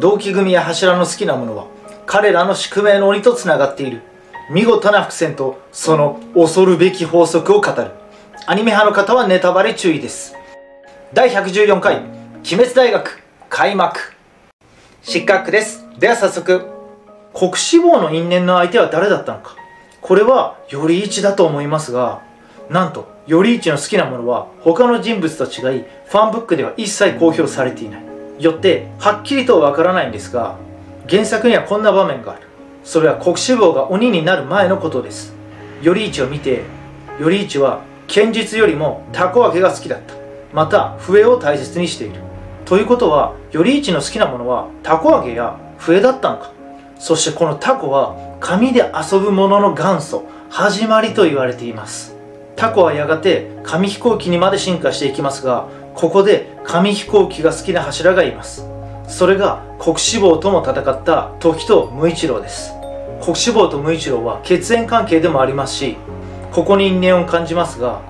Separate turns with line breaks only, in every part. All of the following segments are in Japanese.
同期組や柱の好きなものは彼らの宿命の鬼とつながっている。見事な伏線とその恐るべき法則を語る。アニメ派の方はネタバレ注意です。第114回鬼滅大学開幕。失格です。では早速国志望の因縁の相手は誰だったのか。これは頼一だと思いますがなんと頼一の好きなものは他の人物と違い。ファンブックでは一切公表されていない。よってはっきりとはわからないんですが原作にはこんな場面がある。それは国志望が鬼になる前のことです。頼一を見て頼一は剣術よりもタコ揚げが好きだった。また笛を大切にしている。ということは頼一の好きなものはタコ揚げや笛だったのか。そしてこのタコは紙で遊ぶものの元祖始まりと言われています。タコはやがて紙飛行機にまで進化していきますがここで紙飛行機が好きな柱がいます。それが国志望とも戦った時と無一郎です。国志望と無一郎は血縁関係でもありますしここに因縁を感じますが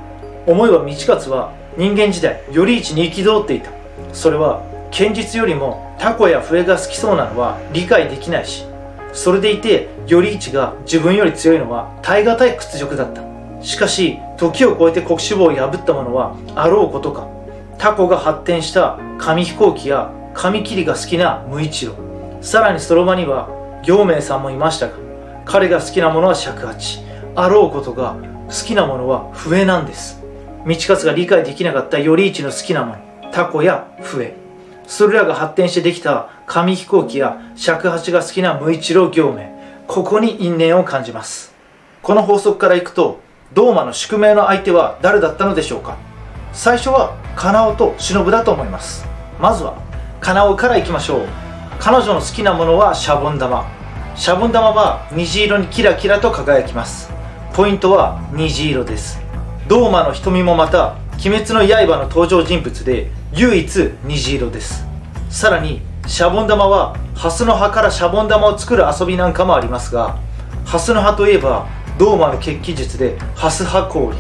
思えば道勝は人間時代頼一に憤っていた。それは剣術よりもタコや笛が好きそうなのは理解できないしそれでいて頼一が自分より強いのは耐え難い屈辱だった。しかし時を超えて国志望を破ったものはあろうことか。タコが発展した紙飛行機や紙切りが好きな無一郎。さらにその場には行明さんもいましたが彼が好きなものは尺八。あろうことが好きなものは笛なんです。道勝が理解できなかった頼一の好きなものタコや笛。それらが発展してできた紙飛行機や尺八が好きな無一郎行明。ここに因縁を感じます。この法則からいくとドーマの宿命の相手は誰だったのでしょうか。最初はカナオと忍だと思います。まずはカナオからいきましょう。彼女の好きなものはシャボン玉。シャボン玉は虹色にキラキラと輝きます。ポイントは虹色です。ドーマの瞳もまた鬼滅の刃の登場人物で唯一虹色です。さらにシャボン玉はハスの葉からシャボン玉を作る遊びなんかもありますがハスの葉といえばドーマの決起術でハス葉氷。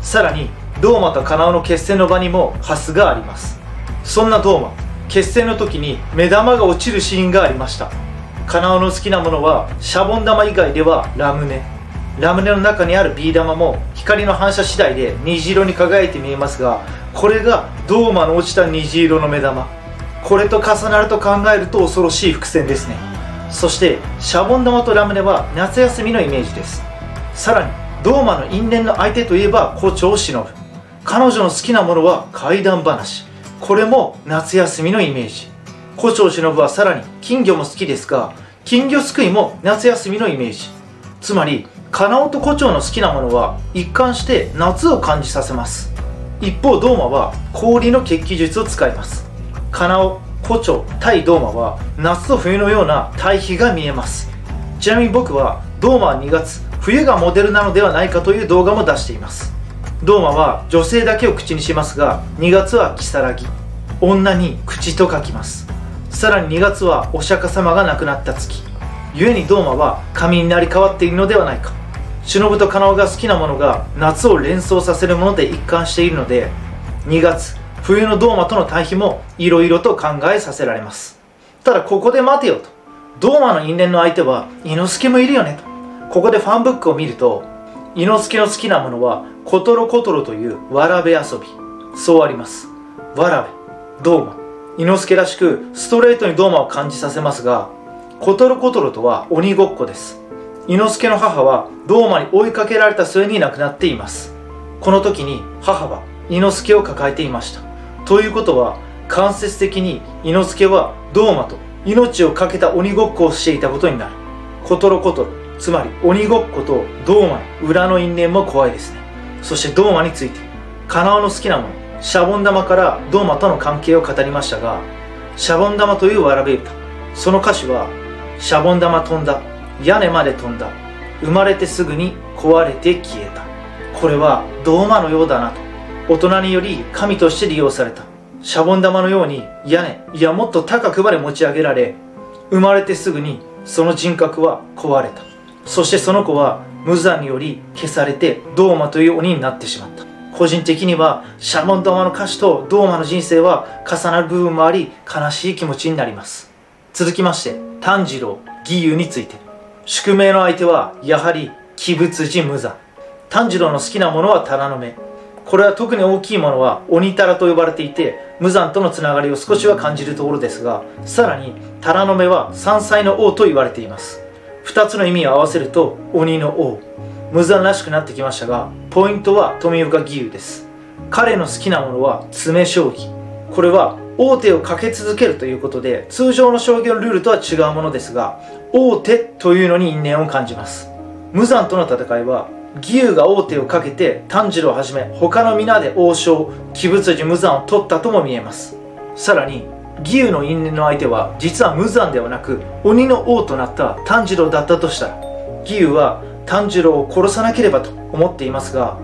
さらにドーマとカナオの決戦の場にもハスがあります。そんなドーマ決戦の時に目玉が落ちるシーンがありました。カナオの好きなものはシャボン玉以外ではラムネ。ラムネの中にあるビー玉も光の反射次第で虹色に輝いて見えますがこれがドーマの落ちた虹色の目玉。これと重なると考えると恐ろしい伏線ですね。そしてシャボン玉とラムネは夏休みのイメージです。さらにドーマの因縁の相手といえば胡蝶忍彼女の好きなものは怪談話。これも夏休みのイメージ。胡蝶忍はさらに金魚も好きですが金魚すくいも夏休みのイメージ。つまりカナオと胡蝶の好きなものは一貫して夏を感じさせます。一方ドーマは氷の決起術を使います。カナオ胡蝶対ドーマは夏と冬のような対比が見えます。ちなみに僕はドーマは2月冬がモデルなのではないかという動画も出しています。ドーマは女性だけを口にしますが2月は如月。女に口と書きます。さらに2月はお釈迦様が亡くなった月。故にドーマは神になり変わっているのではないか。忍とカナオが好きなものが夏を連想させるもので一貫しているので2月冬のドーマとの対比もいろいろと考えさせられます。ただここで待てよと。ドーマの因縁の相手は伊之助もいるよねと。ここでファンブックを見ると伊之助の好きなものはコトロコトロというわらべ遊び。そうあります。わらべ。ドーマ。伊之助らしくストレートにドーマを感じさせますがコトロコトロとは鬼ごっこです。伊之助の母はドーマに追いかけられた末に亡くなっています。この時に母は伊之助を抱えていました。ということは間接的に伊之助はドーマと命を懸けた鬼ごっこをしていたことになる。コトロコトロつまり鬼ごっことドーマの裏の因縁も怖いですね。そしてドーマについてカナオの好きなものシャボン玉からドーマとの関係を語りましたがシャボン玉というわらべ歌その歌詞はシャボン玉飛んだ屋根まで飛んだ。生まれてすぐに壊れて消えた。これはドーマのようだなと大人により神として利用された。シャボン玉のように屋根いやもっと高くまで持ち上げられ生まれてすぐにその人格は壊れた。そしてその子は無残により消されてドーマという鬼になってしまった。個人的にはシャボン玉の歌詞とドーマの人生は重なる部分もあり悲しい気持ちになります。続きまして炭治郎義勇について。宿命の相手はやはり鬼物寺無惨。炭治郎の好きなものはタラの目。これは特に大きいものは鬼タラと呼ばれていて無惨とのつながりを少しは感じるところですがさらにタラの目は山菜の王と言われています。2つの意味を合わせると鬼の王無惨らしくなってきましたがポイントは富岡義勇です。彼の好きなものは詰将棋。これは王手をかけ続けるということで通常の将棋のルールとは違うものですが王手というのに因縁を感じます。無惨との戦いは義勇が王手をかけて炭治郎をはじめ他の皆で王将鬼物寺無惨を取ったとも見えます。さらに義勇の因縁の相手は実は無惨ではなく鬼の王となった炭治郎だったとしたら義勇は炭治郎を殺さなければと思っていますが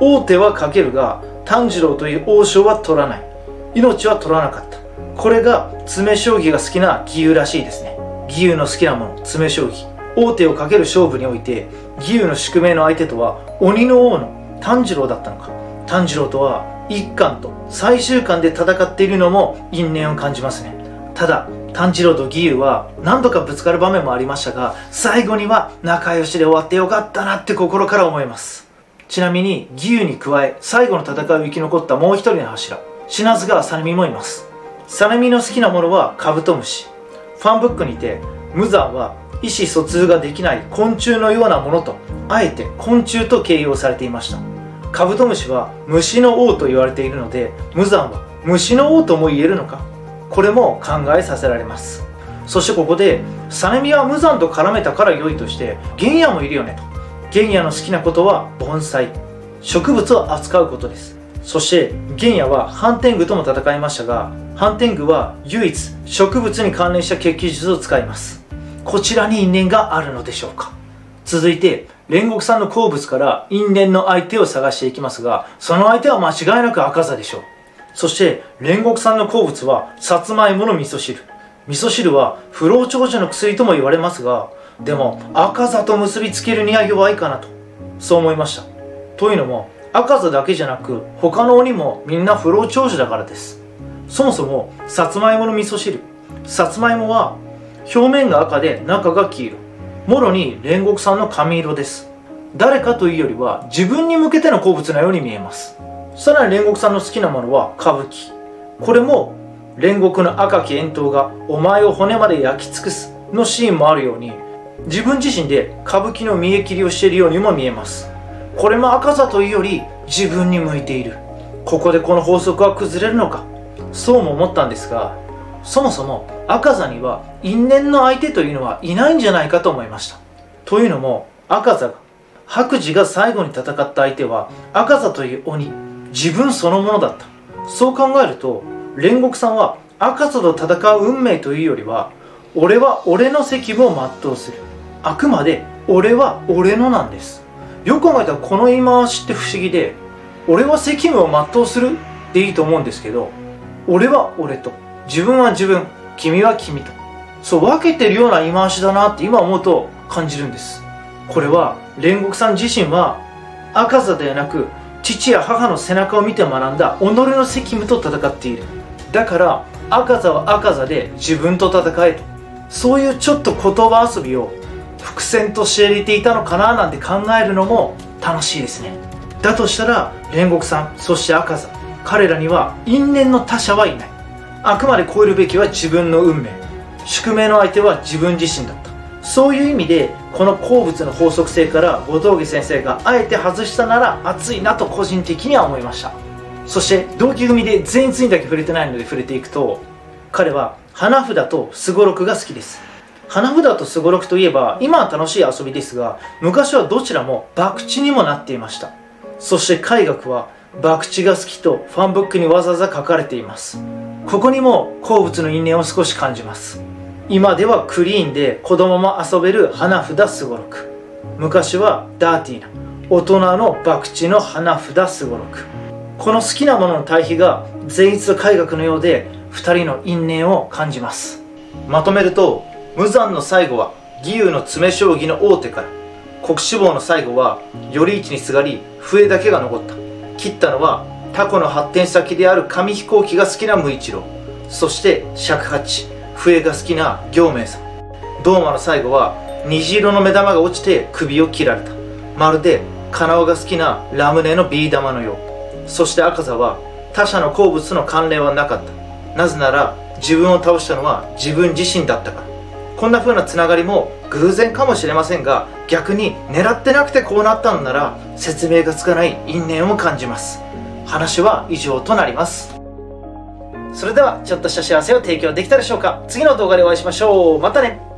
王手はかけるが炭治郎という王将は取らない。命は取らなかった。これが詰将棋が好きな義勇らしいですね。義勇の好きなもの詰将棋。王手をかける勝負において義勇の宿命の相手とは鬼の王の炭治郎だったのか。炭治郎とは一巻と最終巻で戦っているのも因縁を感じますね。ただ炭治郎と義勇は何度かぶつかる場面もありましたが最後には仲良しで終わってよかったなって心から思います。ちなみに義勇に加え最後の戦いを生き残ったもう一人の柱品津川さなみもいます。さなみの好きなものはカブトムシ。ファンブックにて無惨は意思疎通ができない昆虫のようなものとあえて昆虫と形容されていました。カブトムシは虫の王と言われているので無惨は虫の王とも言えるのかこれも考えさせられます。そしてここでサネミは無惨と絡めたから良いとして原野もいるよねと。原野の好きなことは盆栽植物を扱うことです。そして原野はハンテングとも戦いましたがハンテングは唯一植物に関連した血気術を使います。こちらに因縁があるのでしょうか。続いて煉獄さんの好物から因縁の相手を探していきますがその相手は間違いなく赤座でしょう。そして煉獄さんの好物はさつまいもの味噌汁。味噌汁は不老長寿の薬とも言われますがでも赤座と結びつけるには弱いかなと。そう思いました。というのも赤座だけじゃなく他の鬼もみんな不老長寿だからです。そもそもさつまいもの味噌汁。さつまいもは表面が赤で中が黄色。もろに煉獄さんの髪色です。誰かというよりは自分に向けての好物のように見えます。さらに煉獄さんの好きなものは歌舞伎。これも煉獄の赤き円筒がお前を骨まで焼き尽くすのシーンもあるように自分自身で歌舞伎の見え切りをしているようにも見えます。これも赤さというより自分に向いている。ここでこの法則は崩れるのか。そうも思ったんですがそもそも赤座には因縁の相手というのはいないんじゃないかと思いました。というのも赤座が白磁が最後に戦った相手は赤座という鬼自分そのものだった。そう考えると煉獄さんは赤座と戦う運命というよりは俺は俺の責務を全うする。あくまで俺は俺のなんです。よく考えたらこの言い回しって不思議で俺は責務を全うするでいいと思うんですけど俺は俺と自分は自分。君は君と。そう分けてるような言い回しだなって今思うと感じるんです。これは煉獄さん自身は赤座ではなく父や母の背中を見て学んだ己の責務と戦っている。だから赤座は赤座で自分と戦えと。そういうちょっと言葉遊びを伏線として入れていたのかななんて考えるのも楽しいですね。だとしたら煉獄さんそして赤座彼らには因縁の他者はいない。あくまで超えるべきは自分の運命。宿命の相手は自分自身だった。そういう意味でこの鉱物の法則性から後藤家先生があえて外したなら熱いなと個人的には思いました。そして同期組で全員にだけ触れてないので触れていくと彼は花札とすごろくが好きです。花札とすごろくといえば今は楽しい遊びですが昔はどちらも博打にもなっていました。そして絵画は博打が好きとファンブックにわざわざ書かれています。ここにも鉱物の因縁を少し感じます。今ではクリーンで子供も遊べる花札すごろく。昔はダーティーな大人の博打の花札すごろく。この好きなものの対比が善逸と改学のようで2人の因縁を感じます。まとめると無惨の最後は義勇の詰将棋の大手から国志望の最後は頼一にすがり笛だけが残った。切ったのはタコの発展先である紙飛行機が好きな無一郎。そして尺八。笛が好きな行明さん。ドーマの最後は虹色の目玉が落ちて首を切られた。まるでカナオが好きなラムネのビー玉のよう。そして赤座は他者の好物の関連はなかった。なぜなら自分を倒したのは自分自身だったから。こんな風なつながりも偶然かもしれませんが逆に狙ってなくてこうなったのなら説明がつかない因縁を感じます。話は以上となります。それではちょっとした幸せを提供できたでしょうか。次の動画でお会いしましょう。またね。